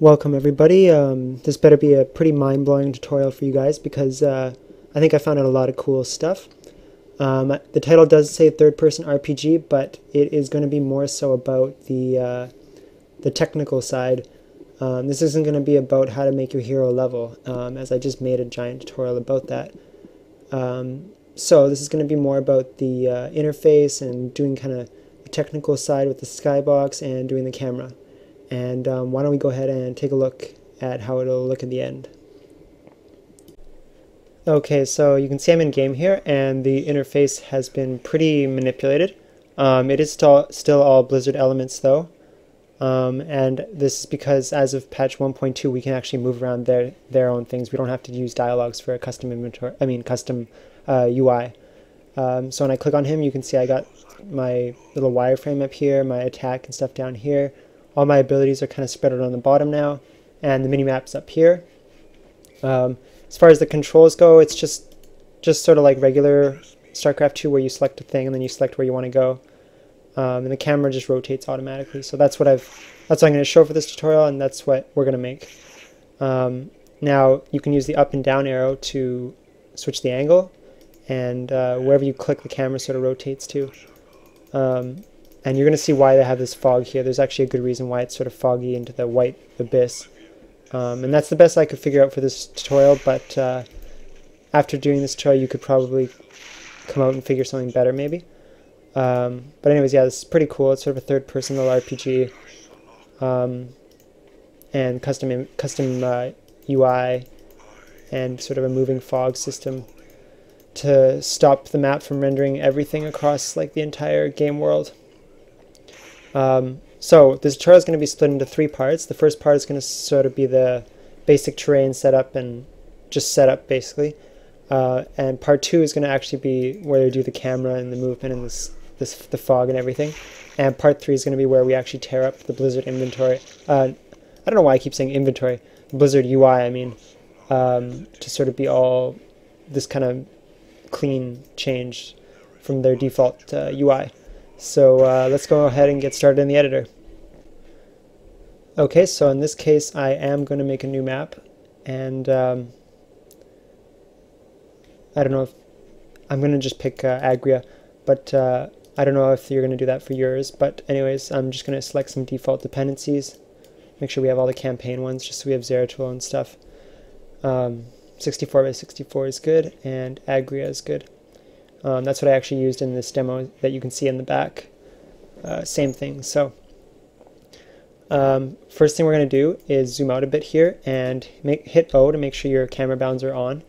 Welcome everybody. Um, this better be a pretty mind-blowing tutorial for you guys because uh, I think I found out a lot of cool stuff. Um, the title does say third-person RPG, but it is going to be more so about the uh, the technical side. Um, this isn't going to be about how to make your hero level, um, as I just made a giant tutorial about that. Um, so this is going to be more about the uh, interface and doing kind of the technical side with the skybox and doing the camera. And um, why don't we go ahead and take a look at how it'll look in the end. Okay, so you can see I'm in game here, and the interface has been pretty manipulated. Um, it is still, still all Blizzard elements though, um, and this is because as of patch 1.2 we can actually move around their, their own things. We don't have to use dialogues for a custom inventory, I mean custom uh, UI. Um, so when I click on him you can see I got my little wireframe up here, my attack and stuff down here, all my abilities are kind of spread out on the bottom now, and the mini-map's up here. Um, as far as the controls go, it's just just sort of like regular StarCraft 2 where you select a thing and then you select where you want to go. Um, and the camera just rotates automatically. So that's what I've that's what I'm going to show for this tutorial, and that's what we're going to make. Um, now you can use the up and down arrow to switch the angle, and uh, wherever you click, the camera sort of rotates to. Um, and you're going to see why they have this fog here. There's actually a good reason why it's sort of foggy into the white abyss. Um, and that's the best I could figure out for this tutorial, but uh, after doing this tutorial you could probably come out and figure something better maybe. Um, but anyways, yeah, this is pretty cool. It's sort of a third-person little RPG. Um, and custom, custom uh, UI and sort of a moving fog system to stop the map from rendering everything across like the entire game world. Um, so this tutorial is going to be split into three parts. The first part is going to sort of be the basic terrain setup and just setup basically. Uh, and part two is going to actually be where they do the camera and the movement and this, this the fog and everything. And part three is going to be where we actually tear up the Blizzard inventory. Uh, I don't know why I keep saying inventory. Blizzard UI, I mean, um, to sort of be all this kind of clean change from their default uh, UI. So uh, let's go ahead and get started in the editor. Okay, so in this case I am going to make a new map and um, I don't know if I'm going to just pick uh, Agria, but uh, I don't know if you're going to do that for yours, but anyways, I'm just going to select some default dependencies, make sure we have all the campaign ones just so we have Zeratul and stuff. Um, 64 by 64 is good, and Agria is good. Um, that's what I actually used in this demo that you can see in the back. Uh, same thing. So um, first thing we're going to do is zoom out a bit here and make, hit O to make sure your camera bounds are on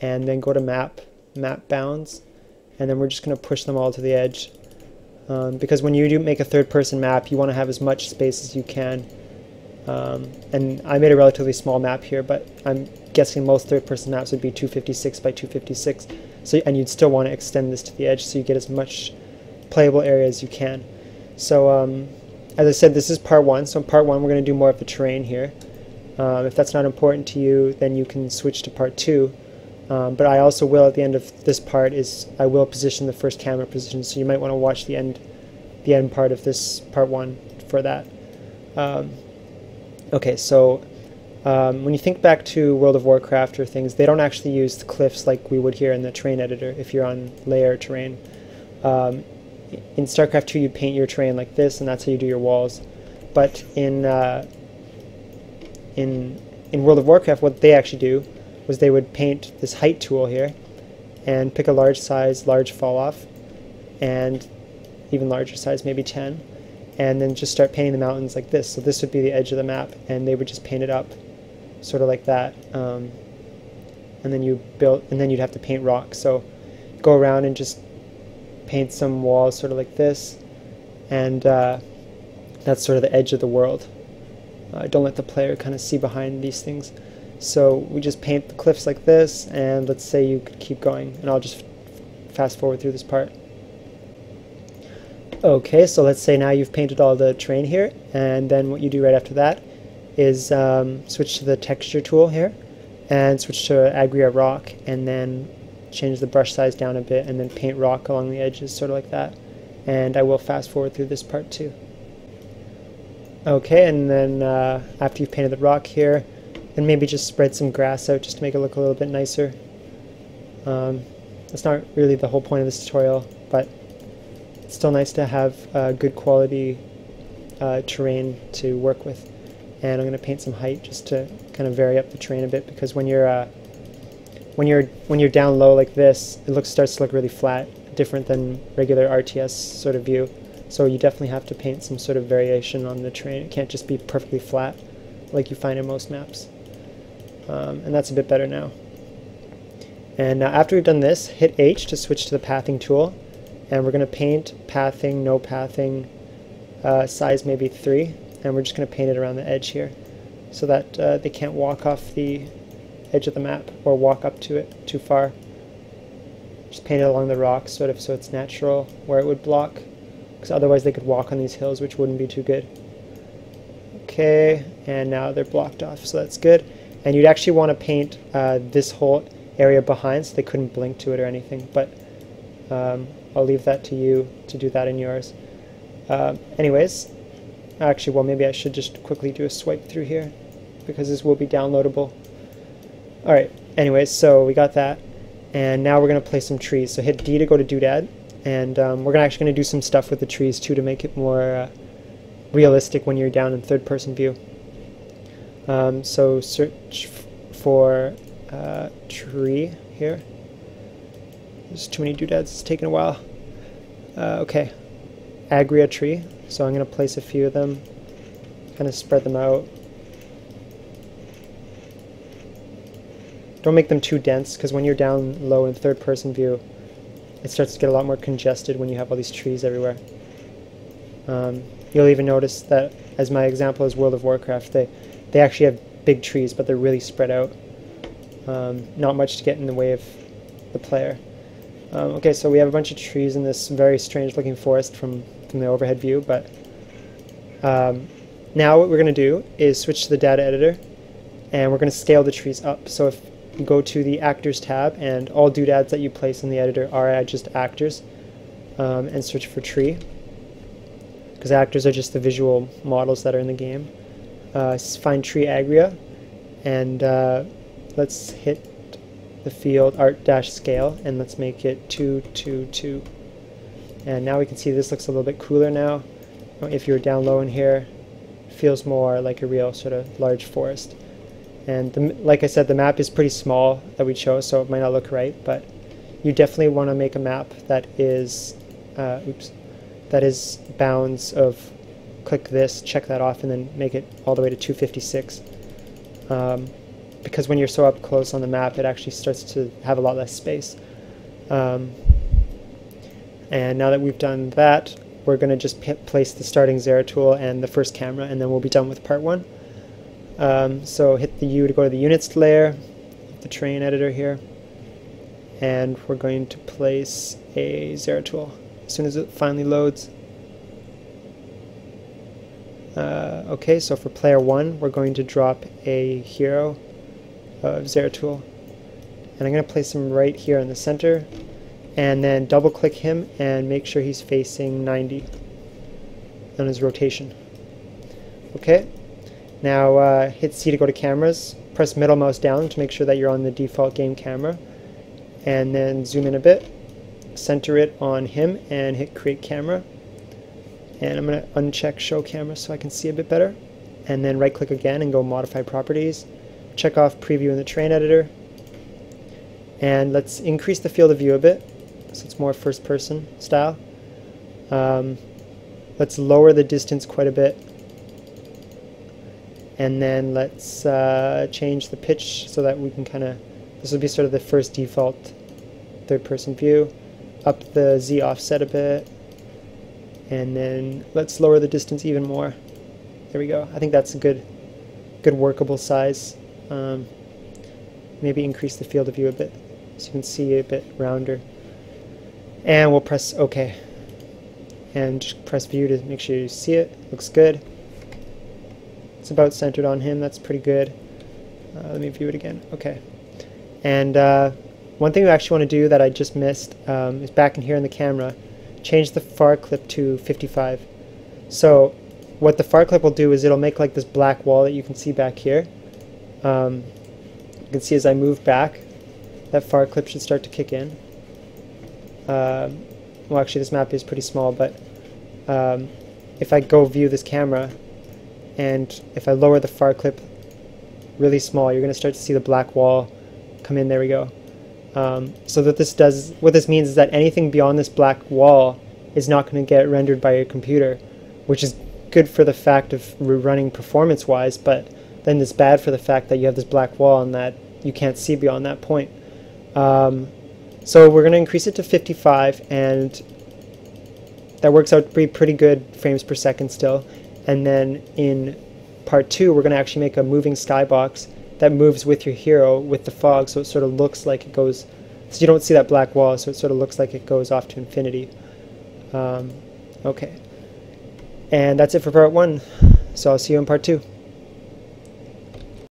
and then go to map, map bounds and then we're just going to push them all to the edge. Um, because when you do make a third person map you want to have as much space as you can um, and I made a relatively small map here, but I'm guessing most third-person maps would be 256 by 256. So, and you'd still want to extend this to the edge so you get as much playable area as you can. So, um, as I said, this is part one. So in part one, we're going to do more of the terrain here. Um, if that's not important to you, then you can switch to part two. Um, but I also will, at the end of this part, is I will position the first camera position. So you might want to watch the end, the end part of this part one for that. Um, Okay, so um, when you think back to World of Warcraft or things, they don't actually use cliffs like we would here in the terrain editor if you're on layer terrain. Um, in StarCraft 2, you paint your terrain like this, and that's how you do your walls. But in uh, in in World of Warcraft, what they actually do was they would paint this height tool here, and pick a large size, large fall off, and even larger size, maybe 10, and then just start painting the mountains like this. So this would be the edge of the map, and they would just paint it up, sort of like that. Um, and then you build, and then you'd have to paint rocks. So go around and just paint some walls, sort of like this, and uh, that's sort of the edge of the world. Uh, don't let the player kind of see behind these things. So we just paint the cliffs like this, and let's say you could keep going, and I'll just fast forward through this part. Okay, so let's say now you've painted all the terrain here, and then what you do right after that is um, switch to the texture tool here, and switch to Agria Rock, and then change the brush size down a bit, and then paint rock along the edges, sort of like that. And I will fast forward through this part too. Okay, and then uh, after you've painted the rock here, then maybe just spread some grass out just to make it look a little bit nicer. Um, that's not really the whole point of this tutorial, but it's still nice to have uh, good quality uh, terrain to work with. And I'm going to paint some height just to kind of vary up the terrain a bit because when you're uh, when you're when you're down low like this, it looks starts to look really flat, different than regular RTS sort of view. So you definitely have to paint some sort of variation on the terrain. It can't just be perfectly flat like you find in most maps. Um, and that's a bit better now. And now after we've done this, hit H to switch to the pathing tool. And we're going to paint pathing, no pathing, uh, size maybe 3. And we're just going to paint it around the edge here so that uh, they can't walk off the edge of the map or walk up to it too far. Just paint it along the rocks sort of so it's natural where it would block because otherwise they could walk on these hills which wouldn't be too good. Okay, and now they're blocked off so that's good. And you'd actually want to paint uh, this whole area behind so they couldn't blink to it or anything but um, I'll leave that to you to do that in yours. Uh, anyways, actually well maybe I should just quickly do a swipe through here because this will be downloadable. Alright, anyways, so we got that. And now we're going to place some trees. So hit D to go to Doodad. And um, we're actually going to do some stuff with the trees too to make it more uh, realistic when you're down in third person view. Um, so search for uh, tree here. There's too many doodads, it's taking a while. Uh, okay, Agria tree. So I'm going to place a few of them, kind of spread them out. Don't make them too dense, because when you're down low in third person view, it starts to get a lot more congested when you have all these trees everywhere. Um, you'll even notice that, as my example is World of Warcraft, they, they actually have big trees, but they're really spread out. Um, not much to get in the way of the player. Um, okay, so we have a bunch of trees in this very strange looking forest from, from the overhead view, but um, now what we're going to do is switch to the data editor, and we're going to scale the trees up. So if you go to the Actors tab, and all doodads that you place in the editor are just actors, um, and search for tree, because actors are just the visual models that are in the game. Uh, find tree agria, and uh, let's hit the field art-scale, and let's make it 222. And now we can see this looks a little bit cooler now. If you're down low in here, feels more like a real sort of large forest. And the, like I said, the map is pretty small that we chose, so it might not look right, but you definitely want to make a map that is, uh, oops, that is bounds of click this, check that off, and then make it all the way to 256. Um, because when you're so up close on the map, it actually starts to have a lot less space. Um, and now that we've done that, we're going to just place the starting Zeratul and the first camera, and then we'll be done with part one. Um, so hit the U to go to the units layer, the terrain editor here, and we're going to place a Zeratul as soon as it finally loads. Uh, okay, so for player one, we're going to drop a hero of Zeratul. And I'm going to place him right here in the center, and then double click him and make sure he's facing 90 on his rotation. Okay, now uh, hit C to go to cameras, press middle mouse down to make sure that you're on the default game camera, and then zoom in a bit, center it on him, and hit create camera. And I'm going to uncheck show camera so I can see a bit better. And then right click again and go modify properties. Check off preview in the terrain editor. And let's increase the field of view a bit so it's more first person style. Um, let's lower the distance quite a bit. And then let's uh, change the pitch so that we can kind of this will be sort of the first default third person view. Up the Z offset a bit. And then let's lower the distance even more. There we go. I think that's a good good workable size. Um, maybe increase the field of view a bit so you can see a bit rounder and we'll press OK and just press view to make sure you see it looks good it's about centered on him. That's pretty good. Uh, let me view it again. Okay. And uh, one thing we actually want to do that I just missed is back in here in the camera, change the far clip to 55. So what the far clip will do is it'll make like this black wall that you can see back here. Um, you can see as I move back, that far clip should start to kick in. Um, well, actually, this map is pretty small, but um, if I go view this camera, and if I lower the far clip really small, you're going to start to see the black wall come in. There we go. Um, so that this does, what this means is that anything beyond this black wall is not going to get rendered by your computer, which is good for the fact of running performance-wise, but then it's bad for the fact that you have this black wall and that you can't see beyond that point. Um, so we're going to increase it to 55, and that works out to be pretty good frames per second still. And then in part two, we're going to actually make a moving skybox that moves with your hero with the fog, so it sort of looks like it goes. So you don't see that black wall, so it sort of looks like it goes off to infinity. Um, okay. And that's it for part one. So I'll see you in part two.